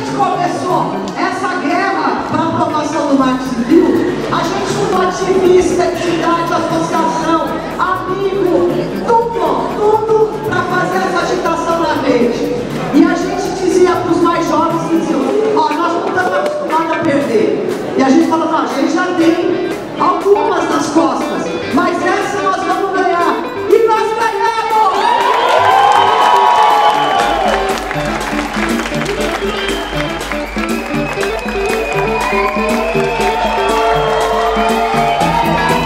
gente começou essa guerra para a aprovação do Marco Civil, a gente fundou ativista, tá entidade, associação, amigo, tudo, tudo para fazer essa agitação na rede. E a gente dizia para os mais jovens que diziam, ó, nós não estamos acostumados a perder. E a gente falava: a gente já tem algumas nas costas, mas essa nós vamos ganhar. E nós ganhamos! Thank you.